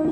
We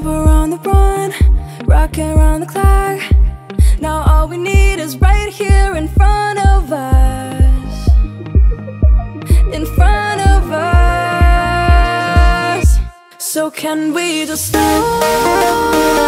were on the run, the clock. Now all we need is right here in front of us. In front of us. So can we just slow